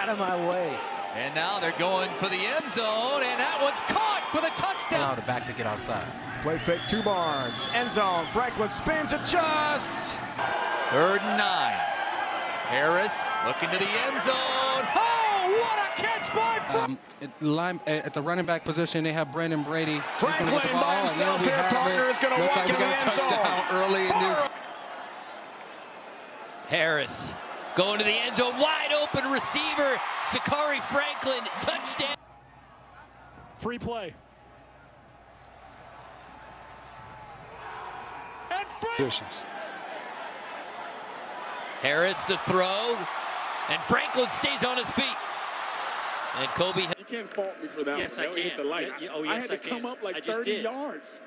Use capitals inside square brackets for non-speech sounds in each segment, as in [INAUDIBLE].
out of my way. And now they're going for the end zone, and that one's caught for the touchdown. Now to back to get outside. Play fake to Barnes. End zone. Franklin spins, adjusts. Third and nine. Harris looking to the end zone. Oh, what a catch by Um, at, line, at the running back position, they have Brenden Brady. He's gonna get the Franklin ball. by And there himself we here. have Partner it. is gonna Looks walk like we into the a end zone. touchdown early in this. Harris going to the end zone, wide open receiver. Zakhari Franklin, touchdown. Free play. And Frank. Harris the throw, and Franklin stays on his feet. And Kobe. You can't fault me for that Yes, one. I That hit the light. Yeah, oh, I yes, had to I come up like 30 did. yards.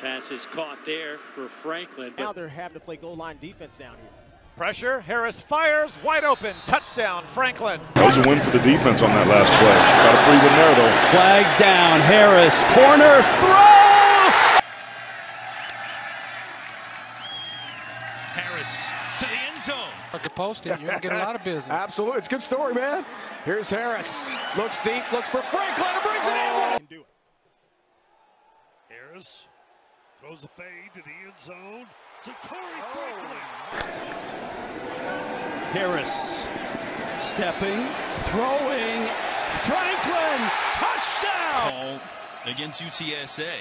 Pass is caught there for Franklin. Now they're having to play goal line defense down here. Pressure. Harris fires. Wide open. Touchdown, Franklin. That was a win for the defense on that last play. Got a free win there, though. Flag down. Harris. Corner. Throw. Harris to the end zone. At the post, you're gonna get a lot of business. [LAUGHS] Absolutely. It's a good story, man. Here's Harris. Looks deep, looks for Franklin, and brings it in. Oh. Can do it. Harris throws a fade to the end zone. Zakhari Franklin. Oh, Harris. Stepping. Throwing. Franklin. Touchdown. Against UTSA.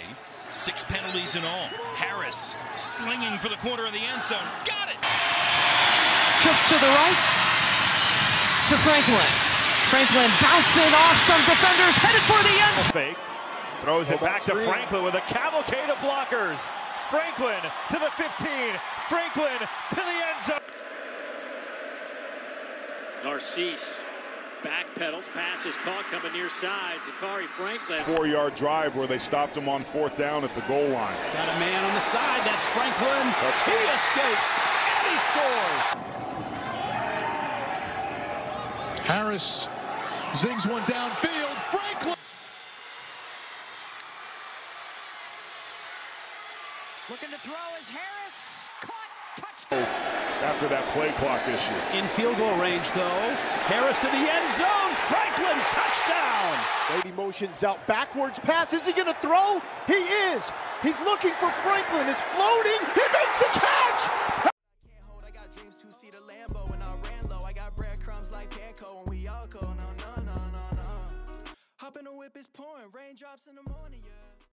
Six penalties in all. Harris slinging for the corner of the end zone. Got it. Trips to the right to Franklin. Franklin bouncing off some defenders, headed for the end zone. Fake. Throws it back to Franklin with a cavalcade of blockers. Franklin to the 15. Franklin to the end zone. Narcisse backpedals. Pass is caught coming near side. Zakhari Franklin. Four-yard drive where they stopped him on fourth down at the goal line. Got a man on the side. That's Franklin. He escapes. And he scores. Harris zings one downfield. Franklin. Looking to throw is Harris. Caught. Touchdown. After that play clock issue. In field goal range, though. Harris to the end zone. Franklin. Touchdown. Brady motions out backwards pass. Is he going to throw? He is. He's looking for Franklin. It's floating. He makes the catch. I got dreams to see the Lambo and I ran low. I got breadcrumbs like Panko and we all go no no no no no. Hop in the whip is pouring, raindrops in the morning, yeah.